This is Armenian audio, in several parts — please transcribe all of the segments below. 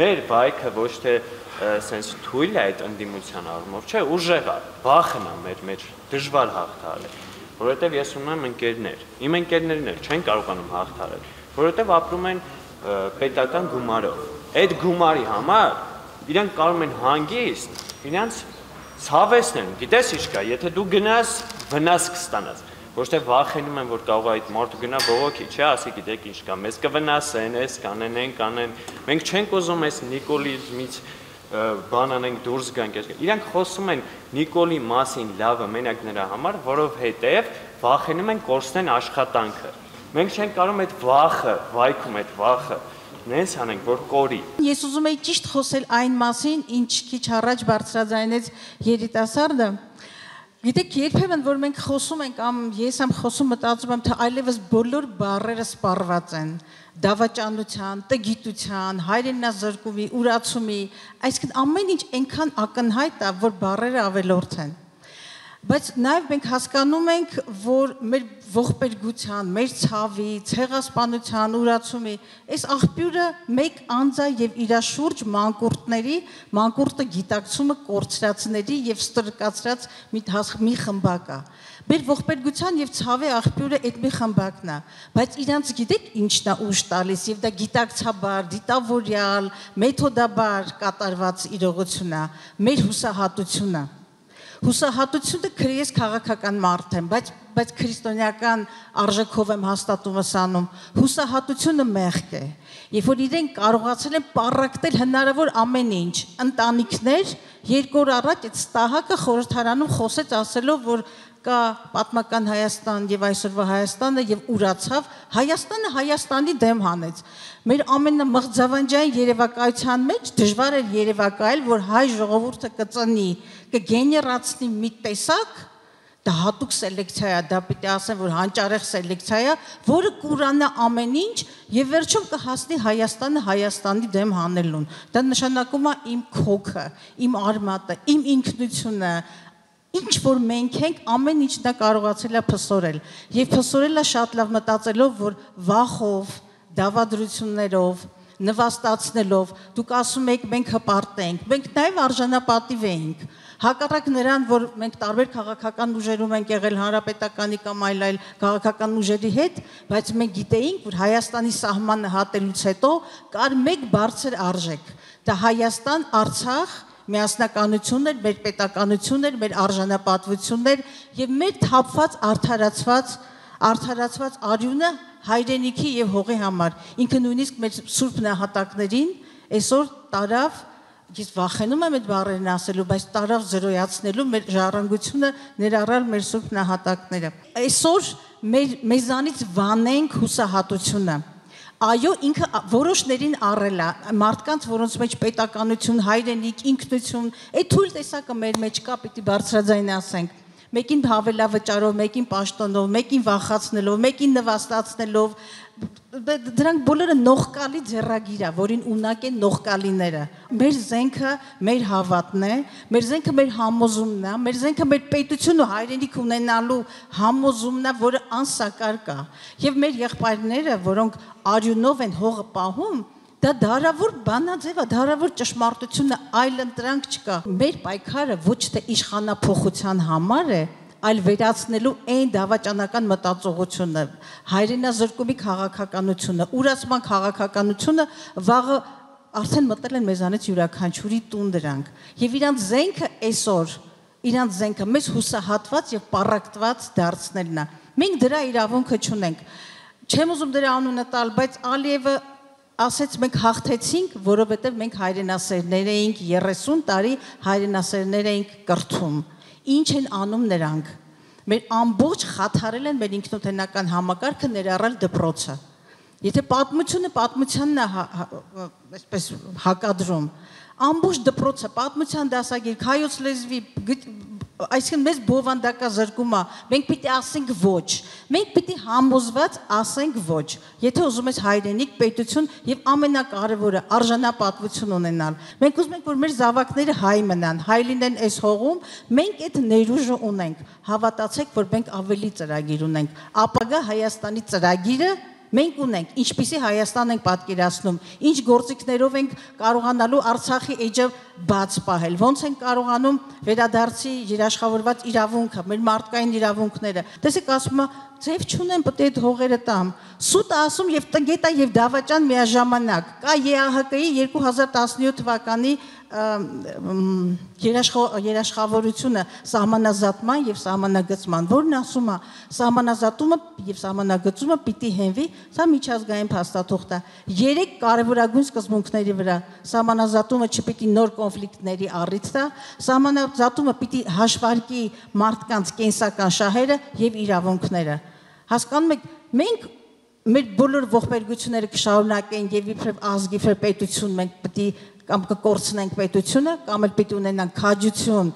Մեր բայքը ոչ թե սենց թույլ է այդ ընդդիմության առումով, չէ, ուժեղ է, վախն է մեր մեջ դժվար հաղթարել, որովհետև ես ունեմ ընկերներ, իմ ընկերներն էլ չեն կարողանում հաղթարել, որովհետև ապրում են պետական գումարով։ Այդ գումարի համար իրանք կարող են հանգիստ իրանց ցավեսնեն, գիտես ինչ կա, եթե դու գնաս վնաս կստանաս ոչ թե վախենում են, որ կարող է այդ մարդը գնա բողոքի, չէ, ասի գիտեք ինչ կա, մեզ կվնասեն, էս կանեն, կանեն։ Մենք չենք ուզում այս նիկոլիզմից բան անենք դուրս գանք Իրանք խոսում են Նիկոլի մասին լավը մենակ նրա համար, որովհետև վախենում են կորցնեն աշխատանքը։ Մենք չենք կարող այդ վախը, վայքում այդ վախը նենց անենք, որ կորի։ Ես ուզում եի ճիշտ խոսել այն մասին, ինչ քիչ առաջ բարձրաձայնեց երիտասարդը, Գիտեք, երբեմն որ մենք խոսում ենք կամ ես եմ խոսում մտածում եմ թե այլևս բոլոր բառերը սպառված են. դավաճանության, տգիտության, հայրենազրկումի, ուրացումի, այսինքն ամեն ինչ այնքան ակնհայտ է, որ բառերը ավելորդ են։ Բայց նաև մենք հասկանում ենք, որ մեր ողբերգության, մեր ցավի, ցեղասպանության, ուրացումի այս աղբյուրը մեկ անձա եւ իր շուրջ մանկուրտների, մանկուրտը գիտակցումը կորցրածների եւ ստրկացրած մի մի խմբակ է։ Մեր ողբերգության եւ ցավի աղբյուրը այդ մի խմբակն է, բայց իրանց գիտեք ինչն է ուժ տալիս եւ դա գիտակցաբար, դիտավորյալ, մեթոդաբար կատարված իրողություն է, մեր հուսահատությունը հուսահատությունը քրեես քաղաքական մարդ եմ, բայց բայց քրիստոնեական արժեքով եմ հաստատումս անում։ Հուսահատությունը մեղք է։ Երբ որ իրեն կարողացել են պարակտել հնարավոր ամեն ինչ, ընտանիքներ երկու օր առաջ այդ ստահակը խորհրդարանում խոսեց ասելով, որ կա պատմական Հայաստան եւ այսօրվա Հայաստանը եւ ուրացավ Հայաստանը Հայաստանի դեմ հանեց մեր ամենամղձավանջային երևակայության մեջ դժվար է երևակայել որ հայ ժողովուրդը կծնի կգեներացնի մի տեսակ դա հատուկ սելեկցիա է, դա պիտի ասեմ, որ հանճարեղ սելեկցիա է, որը կուրանա ամեն ինչ եւ վերջում կհասնի Հայաստանը Հայաստանի դեմ հանելուն։ Դա նշանակում է իմ քոքը, իմ արմատը, իմ ինքնությունը, ինչ որ մենք ենք, ամեն ինչ դա կարողացել է փսորել։ Եվ փսորել է շատ լավ մտածելով, որ վախով, դավադրություններով, նվաստացնելով, դուք ասում եք մենք հպարտենք, մենք նաև արժանապատիվ ենք։ Հակառակ նրան, որ մենք տարբեր քաղաքական ուժերում ենք եղել հանրապետականի կամ այլ այլ քաղաքական ուժերի հետ, բայց մենք գիտեինք, որ Հայաստանի սահմանը հատելուց հետո կար մեկ բարձր արժեք։ Դա Հայաստան, Արցախ միասնականությունն էր, մեր պետականությունն էր, մեր արժանապատվությունն էր եւ մեր թափված արդարացված արդարացված արյունը հայրենիքի եւ հողի համար։ Ինքը նույնիսկ մեր սուրբ նահատակներին այսօր տարավ ես վախենում եմ այդ բառերն ասելու, բայց տարավ զրոյացնելու մեր ժառանգությունը ներառալ մեր սուրբ նահատակները։ Այսօր մեր մեզանից վանենք հուսահատությունը այո ինքը որոշներին առել է մարդկանց որոնց մեջ պետականություն հայրենիք ինքնություն այդ թույլ տեսակը մեր մեջ կա պիտի բարձրաձայն ասենք մեկին հավելավճարով, մեկին պաշտոնով, մեկին վախացնելով, մեկին նվաստացնելով, դրանք բոլորը նողկալի ձեռագիր է, որին ունակ են նողկալիները։ Մեր զենքը մեր հավատն է, մեր զենքը մեր համոզումն է, մեր զենքը մեր պետությունը հայրենիք ունենալու համոզումն է, որը անսակար կա։ Եվ մեր եղբայրները, որոնք արյունով են հողը պահում, Դա դարավոր բանաձև է, դարավոր ճշմարտությունը այլ ընտրանք չկա։ Մեր պայքարը ոչ թե իշխանապողության համար է, այլ վերացնելու այն դավաճանական մտածողությունը, հայրենազրկումի քաղաքականությունը, ուրացման քաղաքականությունը վաղը արդեն մտել են մեզանից յուրաքանչյուրի տուն դրանք։ Եվ իրանց զենքը այսօր, իրանց զենքը մեզ հուսահատված եւ պարակտված դարձնելն է։ Մենք դրա իրավունքը չունենք։ Չեմ ուզում դրա անունը տալ, բայց Ալիևը ասեց մենք հաղթեցինք, որովհետև մենք հայրենասերներ էինք 30 տարի հայրենասերներ էինք կրթում։ Ինչ են անում նրանք։ Մեր ամբողջ խաթարել են մեր ինքնութենական համակարգը ներառալ դպրոցը։ Եթե պատմությունը պատմությանն է այսպես հակադրում, ամբողջ դպրոցը պատմության դասագիր, հայոց լեզվի այսինքն մեզ բովանդակա զրկումա մենք պիտի ասենք ոչ մենք պիտի համոզված ասենք ոչ եթե ուզում ես հայրենիք պետություն եւ ամենակարևորը արժանապատվություն ունենալ մենք ուզում ենք որ մեր զավակները հայ մնան հայ լինեն այս հողում մենք այդ ներուժը ունենք հավատացեք որ մենք ավելի ծրագիր ունենք ապագա հայաստանի ծրագիրը Մենք ունենք ինչպիսի Հայաստան ենք պատկերացնում, ինչ գործիքներով ենք կարողանալու Արցախի էջը բաց պահել, ոնց են կարողանում վերադարձի երաշխավորված իրավունքը, մեր մարդկային իրավունքները։ Տեսեք, ասում եմ, ձև չունեմ, պետք է այդ հողերը տամ։ Սուտ ասում եւ տնգետա եւ դավաճան միաժամանակ։ Կա ԵԱՀԿ-ի 2017 թվականի երաշխավորությունը սահմանազատման եւ սահմանագծման, որն ասում է սահմանազատումը եւ սահմանագծումը պիտի հենվի, սա միջազգային փաստաթուղթ է։ Երեք կարևորագույն սկզբունքների վրա սահմանազատումը չպիտի նոր կոնֆլիկտների առիթ տա, սահմանազատումը պիտի հաշվարկի մարդկանց կենսական շահերը եւ իրավունքները։ Հասկանում եք, մենք մեր բոլոր ողբերգությունները կշարունակեն եւ իբրև ազգի իբրև պետություն մենք պիտի կամ կկորցնենք պետությունը, կամ էլ պիտի ունենանք քաջություն,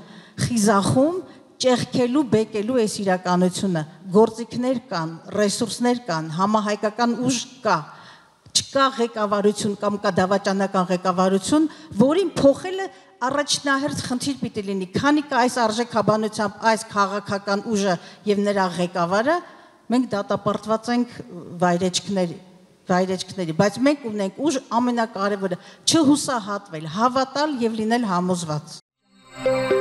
խիզախում, ճեղքելու, բեկելու այս իրականությունը։ Գործիքներ կան, ռեսուրսներ կան, համահայկական ուժ կա չկա ղեկավարություն կամ կա դավաճանական ղեկավարություն, որին փոխելը առաջնահերթ խնդիր պիտի լինի։ Քանի կա այս արժեքաբանությամբ այս քաղաքական ուժը եւ նրա ղեկավարը, մենք դատապարտված ենք վայրեջքների վայրեջքների, բայց մենք ունենք ուժ ամենակարևորը՝ չհուսահատվել, հավատալ եւ լինել համոզված։ Thank you